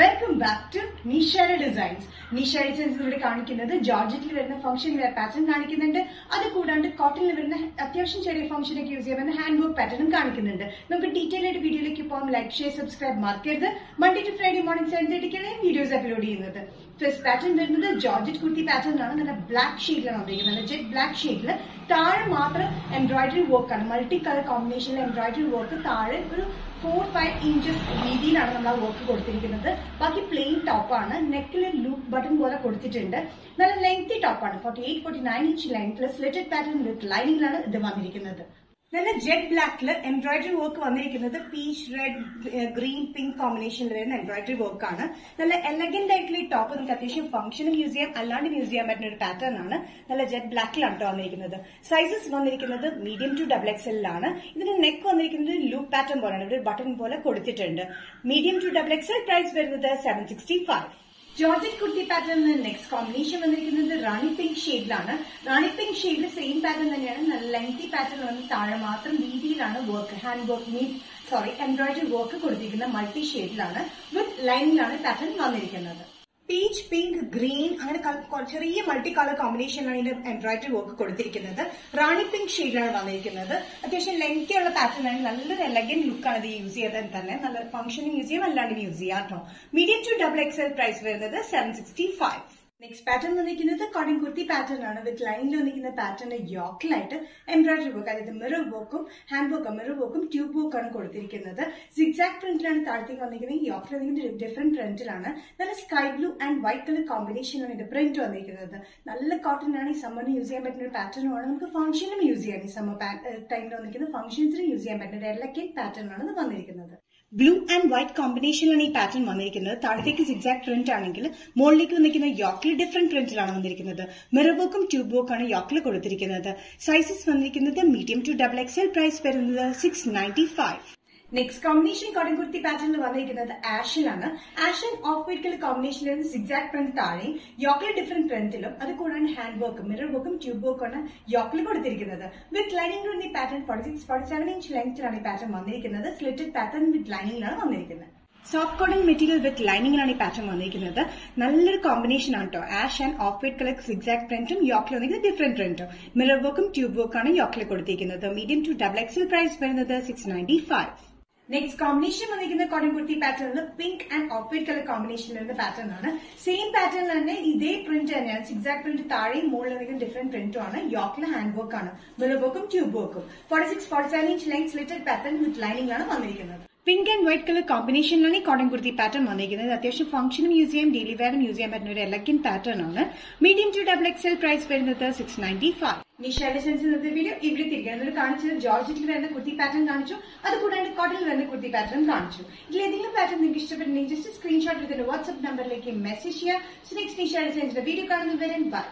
Welcome back to നിഷയുടെ designs Nisha designs ഇവിടെ കാണിക്കുന്നത് ജോർജറ്റിൽ വരുന്ന ഫംഗ്ഷൻ വെയർ പാറ്റേൺ കാണിക്കുന്നുണ്ട്. അത് കൂടാണ്ട് കോട്ടണിൽ വരുന്ന അത്യാവശ്യം ചെറിയ ഫംഗ്ഷനൊക്കെ യൂസ് ചെയ്യാൻ ഹാൻഡ് വർക്ക് പാറ്റേൺ കാണിക്കുന്നുണ്ട്. നമുക്ക് ഡീറ്റെയിൽ ആയിട്ട് വീഡിയോയിലേക്ക് പോകാം. ലൈക്ക് ഷെയർ സബ്സ്ക്രൈബ് മറക്കരുത്. Monday to Friday morning seven തേർട്ടിക്കാണ് videos upload ചെയ്യുന്നത്. ഫസ്റ്റ് പാറ്റേൺ വരുന്നത് ജോർജറ്റ് കുർത്തി പാറ്റേൺ ആണ്. നല്ല ബ്ലാക്ക് ഷെയ്ഡിലാണ് വന്നിരിക്കുന്നത്. ജെറ്റ് ബ്ലാക്ക് ഷെയ്ഡിൽ താഴെ മാത്രം എംബ്രോയിഡറി വർക്ക് ആണ്. മൾട്ടി കളർ കോമ്പിനേഷനിൽ എംബ്രോയിഡറി വർക്ക് താഴെ ഒരു ഫോർ ഫൈവ് ഇഞ്ചസ് രീതിയിലാണ് നമ്മൾ ആ വർക്ക് കൊടുത്തിരിക്കുന്നത്. ബാക്കി പ്ലെയിൻ ടോപ്പാണ് നെക്കിൽ ലൂപ്പ് ബട്ടൺ പോലെ കൊടുത്തിട്ടുണ്ട്. നല്ല ലെങ്തി ടോപ്പാണ് forty eight forty nine inch ലെങ്ത്തിൽ സ്ലിറ്റഡ് പാറ്റേൺ വിത്ത് ലൈനിങ്ങിലാണ് ഇത് വന്നിരിക്കുന്നത്. നല്ല ജെറ്റ് ബ്ലാക്കിൽ എംബ്രോയിഡറി വർക്ക് വന്നിരിക്കുന്നത് പീച്ച് റെഡ് ഗ്രീൻ പിങ്ക് കോമ്പിനേഷനിൽ വരുന്ന എംബ്രോയിഡറി വർക്ക് ആണ്. നല്ല എലഗന്റ് ആയിട്ടുള്ള ഈ ടോപ്പ് നമുക്ക് അത്യാവശ്യം ഫംഗ്ഷനും യൂസ് ചെയ്യാം. അല്ലാണ്ട് യൂസ് ചെയ്യാൻ പറ്റുന്ന ഒരു പാറ്റേൺ ആണ്. നല്ല ജെറ്റ് ബ്ലാക്കിലാണ് കേട്ടോ വന്നിരിക്കുന്നത്. സൈസസ് വന്നിരിക്കുന്നത് മീഡിയം ടു ഡബിൾ എക്സ് ആണ് ഇതിന്റെ നെക്ക് വന്നിരിക്കുന്നത് ലൂപ്പ് പാറ്റേൺ പോലെയാണ്. ഇവിടെ ബട്ടൺ പോലെ കൊടുത്തിട്ടുണ്ട്. Medium to double X L price വരുന്നത് seven sixty five georgette kurti പാറ്റേണിന് next combination വന്നിരിക്കുന്നത് റാണി പിങ്ക് ഷെയ്ഡിലാണ് റാണി പിങ്ക് ഷെയ്ഡിൽ സെയിം പാറ്റേൺ തന്നെയാണ്. നല്ല ലെങ്തി പാറ്റേൺ വന്ന് താഴെ മാത്രം രീതിയിലാണ് work hand work meet sorry embroidery work കൊടുത്തിരിക്കുന്ന മൾട്ടി ഷെയ്ഡിലാണ് വിത്ത് ലൈനിലാണ് പാറ്റേൺ വന്നിരിക്കുന്നത്. പീച്ച് പിങ്ക് ഗ്രീൻ അങ്ങനെ ചെറിയ മൾട്ടി കളർ കോമ്പിനേഷനിലാണ് ഇതിന്റെ എംബ്രോയിഡറി വർക്ക് കൊടുത്തിരിക്കുന്നത്. റാണി പിങ്ക് ഷെയ്ഡിലാണ് വന്നിരിക്കുന്നത് അത്യാവശ്യം ലെങ്തി ഉള്ള പാറ്റേൺ ആണ്. നല്ലൊരു എലഗന്റ് ആണ് ഇത് യൂസ് ചെയ്താൽ തന്നെ. നല്ല ഫംഗ്ഷനും യൂസ് ചെയ്യാം അല്ലാണ്ട് യൂസ് ചെയ്യാം കേട്ടോ medium to double X L price വരുന്നത് seven sixty five next pattern വന്നിരിക്കുന്നത് കോട്ടൺ കുർത്തി പാറ്റേൺ ആണ് വിത്ത് ലൈനിൽ വന്നിരിക്കുന്ന പാറ്റേൺ യോക്കിലായിട്ട് എംബ്രോയിഡറി വർക്ക് അതായത് മിറർ വർക്കും ഹാൻഡ് വർക്കും മിറർ വർക്കും ട്യൂബ് വർക്കാണ് കൊടുത്തിരിക്കുന്നത്. സിക്സാക്ട് പ്രിന്റിലാണ് താഴത്തേക്ക് വന്നിരിക്കുന്നത്. യോക്കിൽ വന്നിരിക്കുന്ന ഡിഫറെന്റ് പ്രിന്റിലാണ് നല്ല sky blue and white colour കോമ്പിനേഷനാണ് ഇത് പ്രിന്റ് വന്നിരിക്കുന്നത്. നല്ല കോട്ടൺ ആണ് ഈ സമ്മറിന് യൂസ് ചെയ്യാൻ പറ്റുന്ന ഒരു പാറ്റേൺ ആണ്. നമുക്ക് ഫംഗ്ഷനും യൂസ് ചെയ്യാം. ഈ സമ്മർ ടൈമിൽ വന്നിരിക്കുന്നത് ഫംഗ്ഷൻസിനും യൂസ് ചെയ്യാൻ പറ്റുന്ന ഒരു എലക്കറ്റ് പാറ്റേൺ ആണ് ഇത് വന്നിരിക്കുന്നത്. ബ്ലൂ ആൻഡ് വൈറ്റ് കോമ്പിനേഷനിലാണ് ഈ പാറ്റേൺ വന്നിരിക്കുന്നത്. താഴത്തേക്ക് സിക്സാക്ട് പ്രിന്റ് ആണെങ്കിൽ മുകളിലേക്ക് വന്നിരിക്കുന്ന യോക്കിൽ ഡിഫറെന്റ് പ്രിന്റിലാണ് വന്നിരിക്കുന്നത്. മിറർ വർക്കും ട്യൂബ് വർക്കാണ് യോക്കിൽ കൊടുത്തിരിക്കുന്നത്. സൈസസ് വന്നിരിക്കുന്നത് medium to double X L price വരുന്നത് six ninety five next combination cotton kurti പാറ്റേണിൽ വന്നിരിക്കുന്നത് ആഷിലാണ് ash and off white colour കോമ്പിനേഷനിൽ സിക്സാക്ട് പ്രിന്റ് താഴെ യോക്കിൽ ഡിഫറെന്റ് പ്രിന്റിലും അത് കൂടാതെ ഹാൻഡ് വർക്കും മിറർ വർക്കും ട്യൂബ് വർക്കാണ് യോക്കിൽ കൊടുത്തിരിക്കുന്നത്. വിത്ത് ലൈനിംഗ് കൊണ്ട് ഈ pattern forty six forty seven inch ലെങ്ത്തിലാണ് ഈ പാറ്റേൺ വന്നിരിക്കുന്നത്. സ്ലിറ്റഡ് പാറ്റേൺ വിത്ത് ലൈനിങ്ങിലാണ് വന്നിരിക്കുന്നത്. സോഫ്റ്റ് കോട്ടൺ മെറ്റീരിയൽ വിത്ത് ലൈനിങ്ങിലാണ് ഈ പാറ്റേൺ വന്നിരിക്കുന്നത്. നല്ലൊരു കോമ്പിനേഷൻ ആണ് കേട്ടോ ash and off white colour zigzag പ്രിന്റും യോക്കിൽ വന്നിരിക്കുന്നത് ഡിഫറെന്റ് പ്രിന്റും മിറർ വർക്കും ട്യൂബ് വർക്കാണ് യോക്കിൽ കൊടുത്തിരിക്കുന്നത്. Medium to double XL price വരുന്നത് six ninety five next combination വന്നിരിക്കുന്ന കോട്ടൺ കുർത്തി പാറ്റേണിൽ pink and off white colour combination വരുന്ന പാറ്റേൺ ആണ്. സെയിം പാറ്റേൺ തന്നെ ഇതേ പ്രിന്റ് തന്നെയാണ്. സിക്സാക്ട് പ്രിന്റ് താഴെയും മുകളിൽ വരുന്ന ഡിഫറെന്റ് പ്രിന്റും ആണ്. യോക്കിലെ ഹാൻഡ് വർക്ക് ആണ്. മിറർ വർക്കും ട്യൂബ് വർക്കും forty six forty seven inch length slitted pattern with lining ആണ് വന്നിരിക്കുന്നത്. പിങ്ക് ആൻഡ് വൈറ്റ് കളർ കോമ്പിനേഷനിലാണ് ഈ കോട്ടൺ കുർത്തി പാറ്റേൺ വന്നിരിക്കുന്നത്. അത്യാവശ്യം ഫംഗ്ഷനും യൂസ് ചെയ്യാം ഡെയിലി വെയറും യൂസ് ചെയ്യാൻ പറ്റുന്ന ഒരു എലക്കൻ പാറ്റേൺ ആണ്. Medium to double XL price വരുന്നത് സിക്സ് നയന്റി ഫൈവ് നിഷയുടെ സെൻസ് ഇന്നത്തെ വീഡിയോ ഇവിടെ തിരികെ നമ്മൾ കാണിച്ചത് ജോർജറ്റിൽ വരുന്ന കുർത്തി പാറ്റേൺ കാണിച്ചു. അത് കൂടാണ്ട് കോട്ടണിൽ വരുന്ന കുർത്തി പാറ്റേൺ കാണിച്ചു. ഇതിൽ ഏതെങ്കിലും പാറ്റേൺ നിങ്ങൾക്ക് ഇഷ്ടപ്പെട്ടുണ്ടെങ്കിൽ ജസ്റ്റ് സ്ക്രീൻഷോട്ട് എടുത്തിട്ട് വാട്സ്ആപ്പ് നമ്പറിലേക്ക് മെസ്സേജ് ചെയ്യുക. നെക്സ്റ്റ് നിഷയുടെ സെൻസിന്റെ വീഡിയോ കാണുന്നവരും ബൈ